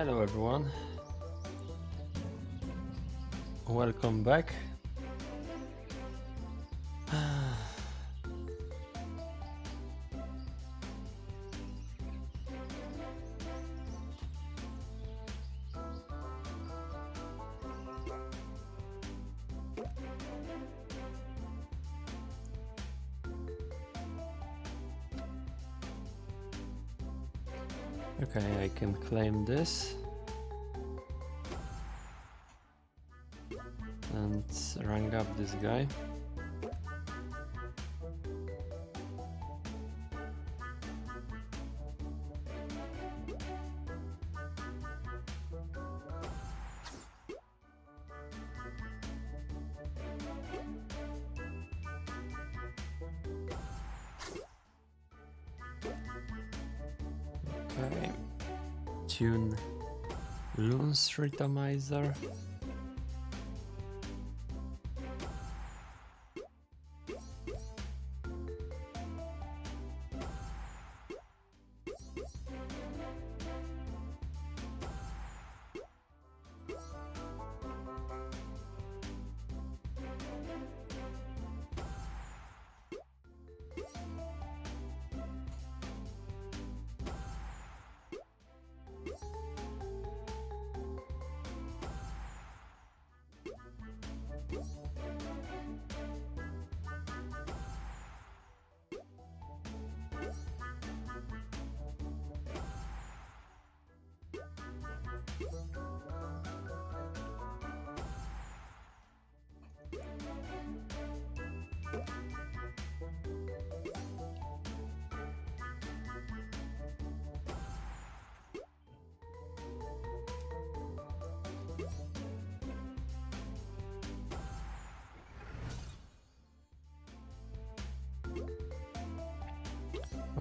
Hello everyone. Welcome back. Okay, I can claim this. And rank up this guy. Tune Loon's Rhythmizer.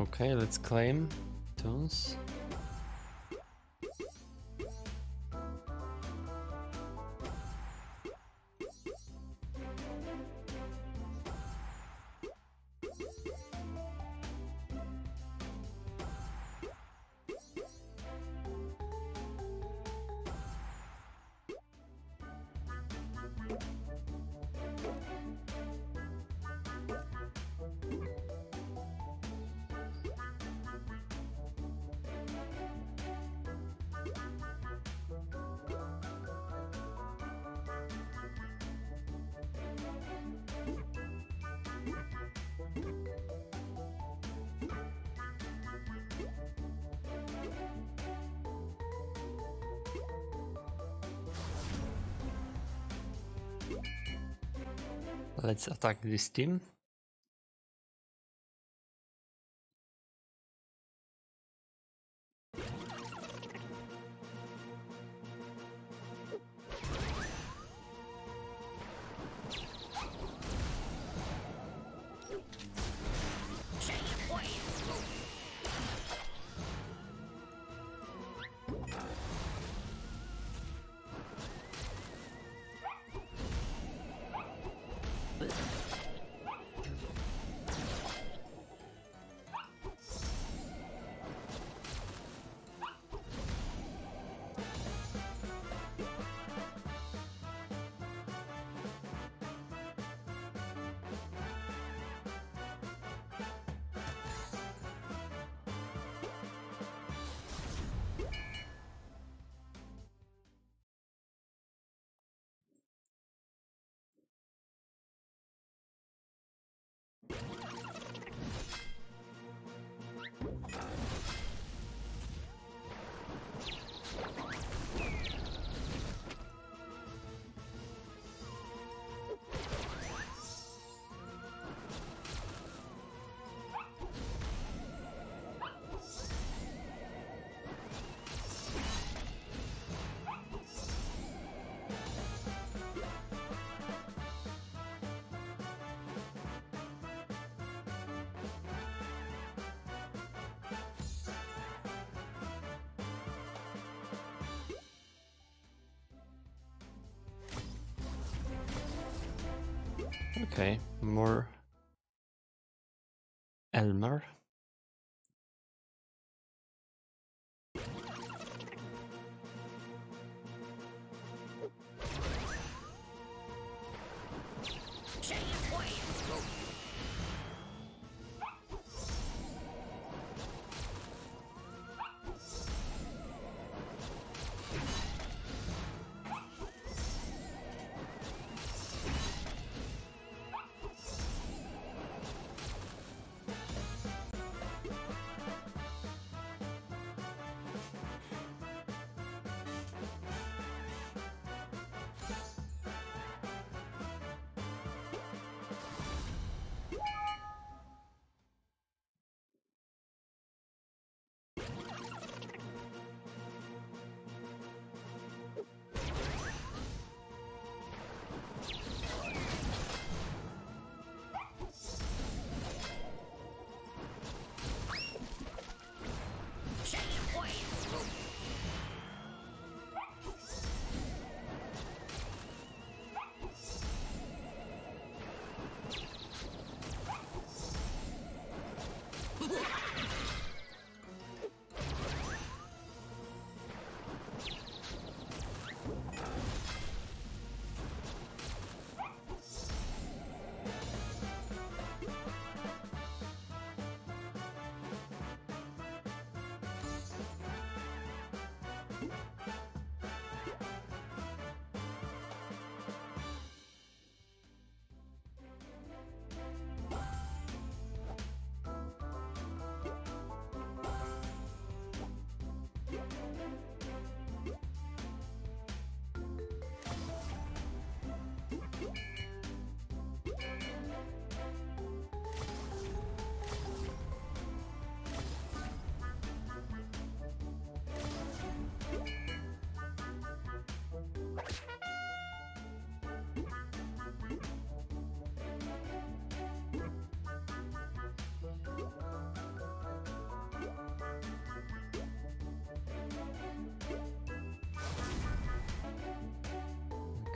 Okay, let's claim tunes. Let's attack this team. Okay, more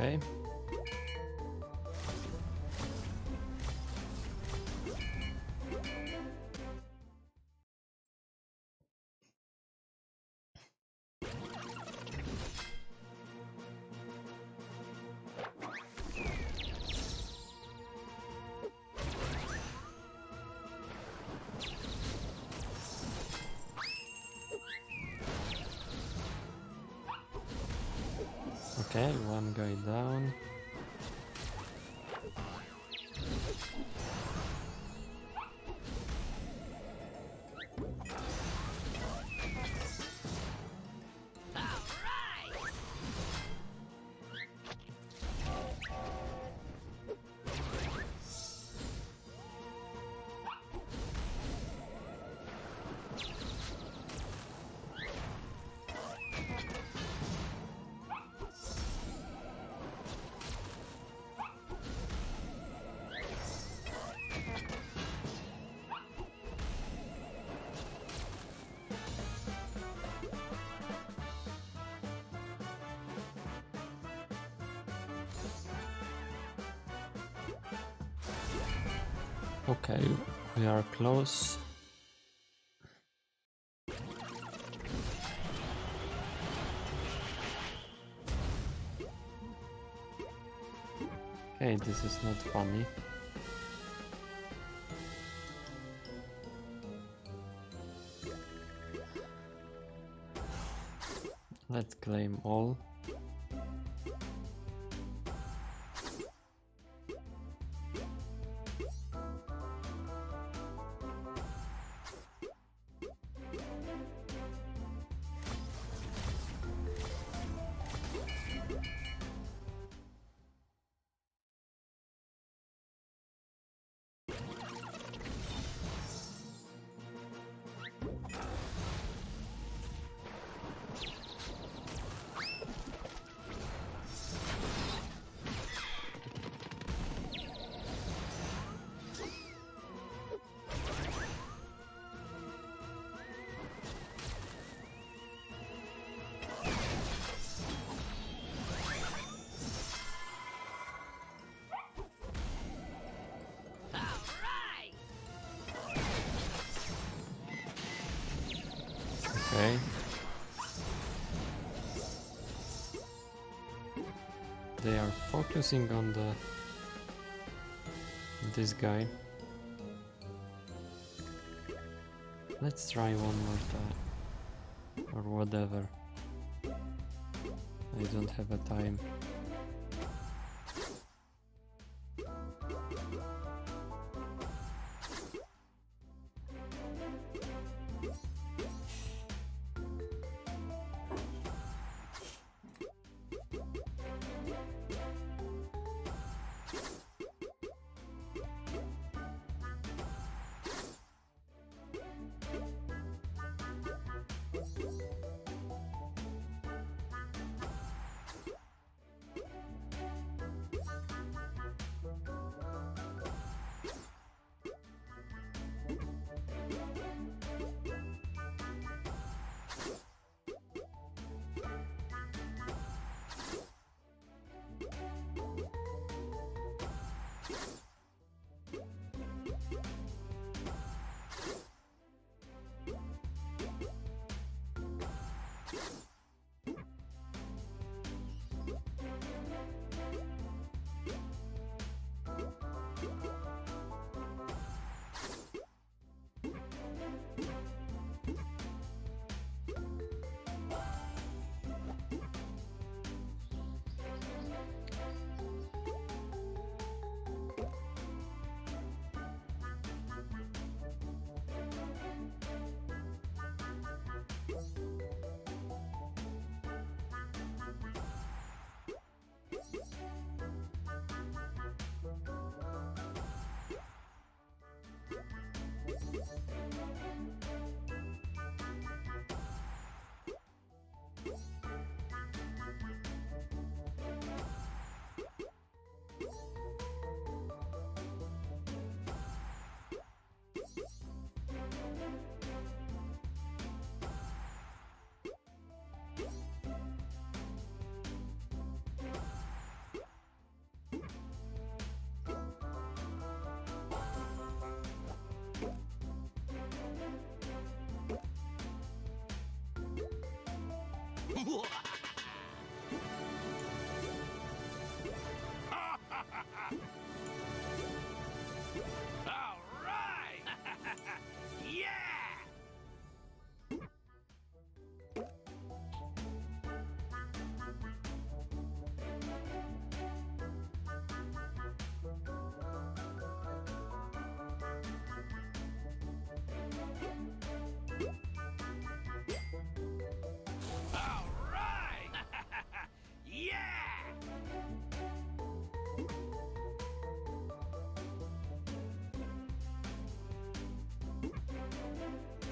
Okay. Okay, one guy down. Okay, we are close. Okay, this is not funny. Let's claim all. Okay. They are focusing on the this guy. Let's try one more time. Or whatever. I don't have a time. 不过